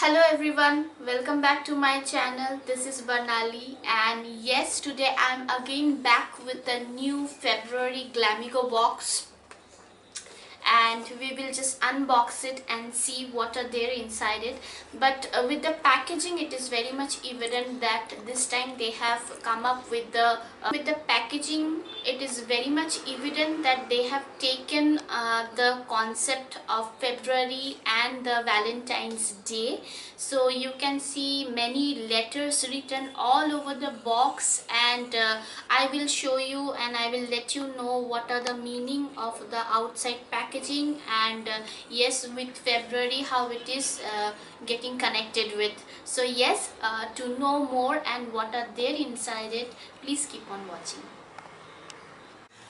Hello everyone, welcome back to my channel. This is Barnali and yes, today I'm again back with the new February Glamego box and we will just unbox it and see what are there inside it. But uh, with the packaging it is very much evident that this time they have come up with the uh, with the packaging it is very much evident that they have taken uh, the concept of February and the Valentine's Day. So you can see many letters written all over the box and uh, I will show you and I will let you know what are the meaning of the outside packaging packaging and uh, yes with February how it is uh, getting connected with. So yes uh, to know more and what are there inside it please keep on watching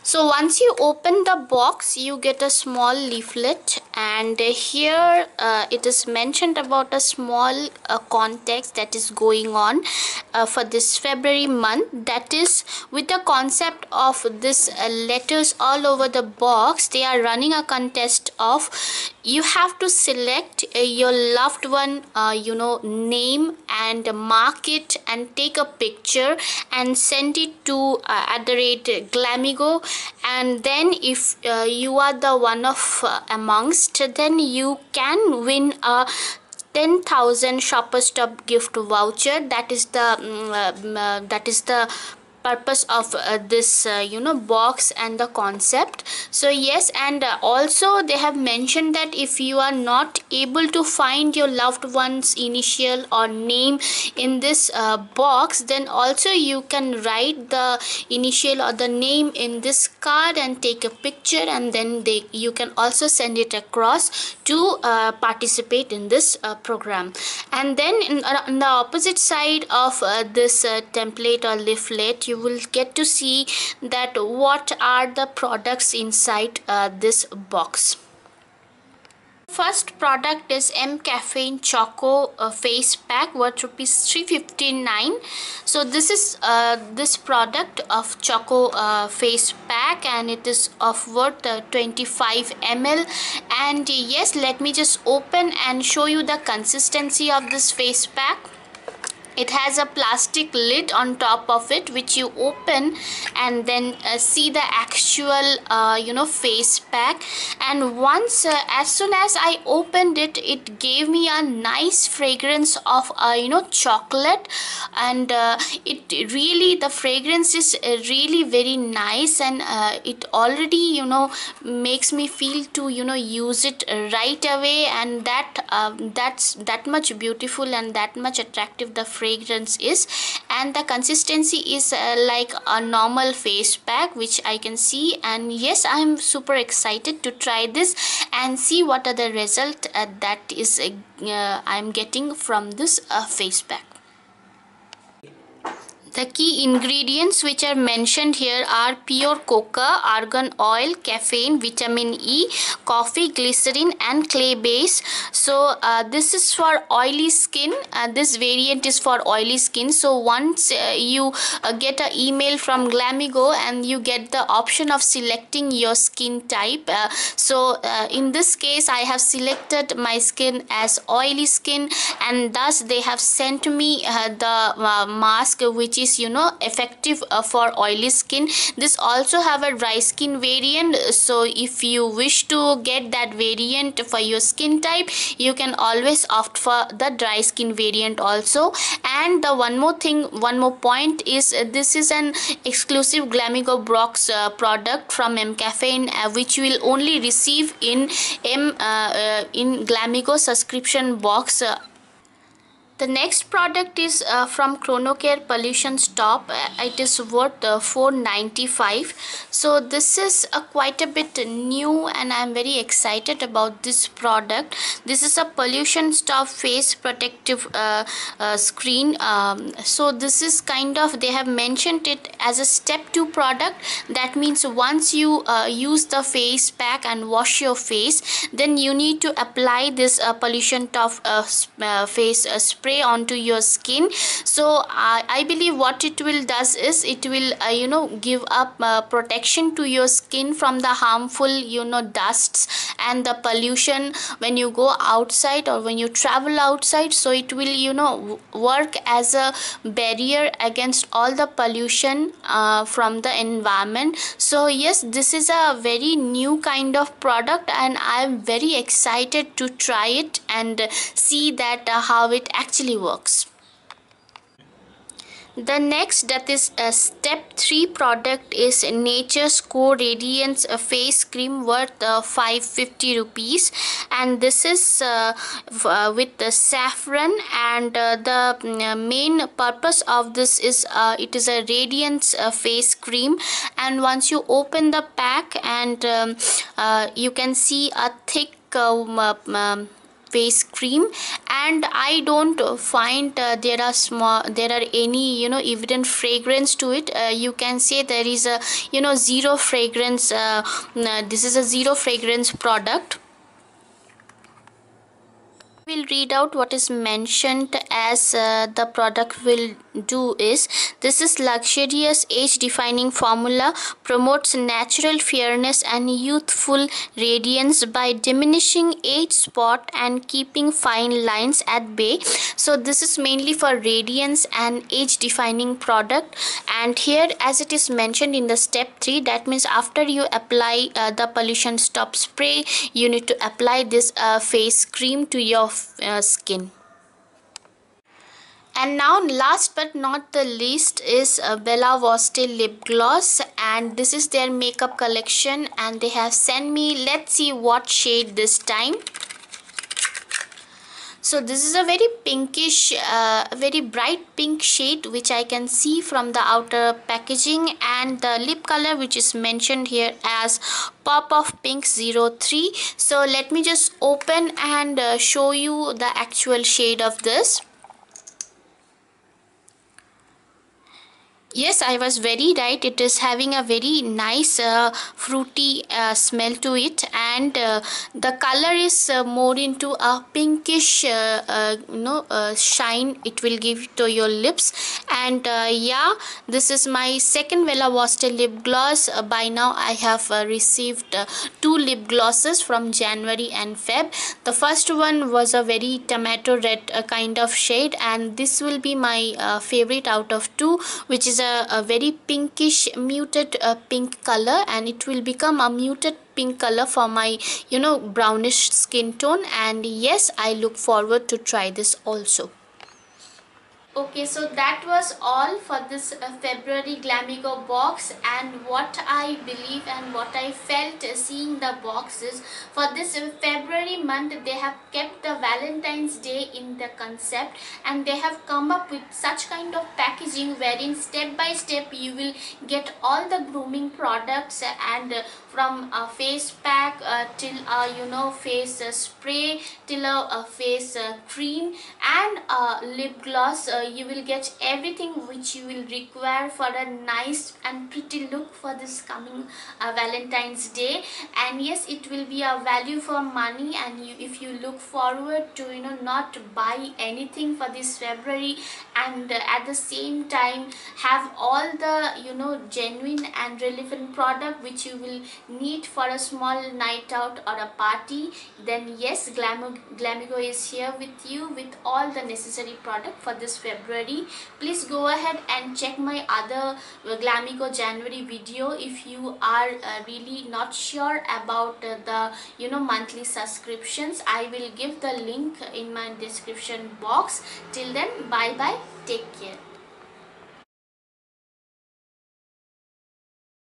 so once you open the box you get a small leaflet. And here uh, it is mentioned about a small uh, context that is going on uh, for this February month. That is with the concept of this uh, letters all over the box they are running a contest of you have to select uh, your loved one uh, you know name and mark it and take a picture and send it to at the rate glamego and then if uh, you are the one of uh, amongst then you can win a 10,000 Shoppers Stop gift voucher. That is the um, uh, that is the purpose of uh, this uh, you know box and the concept. So yes and uh, also they have mentioned that if you are not able to find your loved one's initial or name in this uh, box then also you can write the initial or the name in this card and take a picture and then they you can also send it across to uh, participate in this uh, program and then in, uh, on the opposite side of uh, this uh, template or leaflet you will get to see that what are the products inside uh, this box first product is M Caffeine Choco uh, face pack worth rupees 359 so this is uh, this product of Choco uh, face pack and it is of worth uh, 25 ml and yes let me just open and show you the consistency of this face pack it has a plastic lid on top of it which you open and then uh, see the actual uh, you know face pack. And once uh, as soon as I opened it it gave me a nice fragrance of uh, you know chocolate. And uh, it really the fragrance is uh, really very nice. And it already you know makes me feel to you know use it right away. And that that's that much beautiful and that much attractive the fragrance fragrance is and the consistency is uh, like a normal face pack which I can see and yes I am super excited to try this and see what are the result uh, that is uh, I'm getting from this uh, face pack. The key ingredients which are mentioned here are pure cocoa, argan oil, caffeine, vitamin E, coffee, glycerin and clay base. So uh, this is for oily skin. Uh, this variant is for oily skin. So once uh, you uh, get an email from Glamego and you get the option of selecting your skin type. Uh, so uh, in this case I have selected my skin as oily skin and thus they have sent me the mask which is is you know effective uh, for oily skin. This also have a dry skin variant. So if you wish to get that variant for your skin type you can always opt for the dry skin variant also. And the one more thing one more point is uh, this is an exclusive glamego box uh, product from m caffeine uh, which you will only receive in m uh, uh, in glamego subscription box the next product is uh, from Kronokare pollution stop. Uh, it is worth uh, 495 so this is a quite a bit new and i'm very excited about this product. This is a pollution stop face protective uh, uh, screen. Um, so this is kind of they have mentioned it as a step 2 product. That means once you uh, use the face pack and wash your face then you need to apply this pollution top face spray spray onto your skin. So I, I believe what it will does is it will uh, you know give up uh, protection to your skin from the harmful you know dusts and the pollution when you go outside or when you travel outside. So it will you know work as a barrier against all the pollution uh, from the environment. So yes this is a very new kind of product and i am very excited to try it and see that uh, how it actually works. The next that is a step 3 product is nature's co radiance face cream worth uh, 550 rupees. And this is uh, uh, with the saffron. And uh, the mm, main purpose of this is uh, it is a radiance uh, face cream. And once you open the pack and um, you can see a thick um, um, face cream. And i don't find uh, there are small there are any you know evident fragrance to it. Uh, you can say there is a you know zero fragrance uh, this is a zero fragrance product will read out what is mentioned as uh, the product will do is this is luxurious age defining formula promotes natural fairness and youthful radiance by diminishing age spot and keeping fine lines at bay. So this is mainly for radiance and age defining product. And here as it is mentioned in the step 3 that means after you apply uh, the pollution stop spray you need to apply this uh, face cream to your uh, skin. And now last but not the least is uh, Bella Voste lip gloss. And this is their makeup collection. And they have sent me let's see what shade this time so this is a very pinkish uh, very bright pink shade which I can see from the outer packaging and the lip color which is mentioned here as pop of pink 03 so let me just open and uh, show you the actual shade of this yes i was very right. It is having a very nice uh, fruity uh, smell to it. And uh, the color is uh, more into a pinkish uh, uh, you know shine it will give to your lips. And yeah this is my second Bella Voste lip gloss. By now I have received two lip glosses from January and Feb. The first one was a very tomato red kind of shade. And this will be my favorite out of two which is a, a very pinkish muted uh, pink color and it will become a muted pink color for my you know brownish skin tone and yes I look forward to try this also okay so that was all for this uh, February Glamego box. And what I believe and what I felt seeing the boxes for this February month they have kept the Valentine's Day in the concept. And they have come up with such kind of packaging wherein step by step you will get all the grooming products and from a face pack uh, till a you know face uh, spray till a face cream and a lip gloss you will get everything which you will require for a nice and pretty look for this coming uh, Valentine's Day. And yes it will be a value for money. And you, if you look forward to you know not buy anything for this February and uh, at the same time have all the you know genuine and relevant product which you will need for a small night out or a party then yes Glamego is here with you with all the necessary product for this February please go ahead and check my other Glamego January video if you are uh, really not sure about uh, the you know monthly subscriptions. I will give the link in my description box. Till then bye bye take care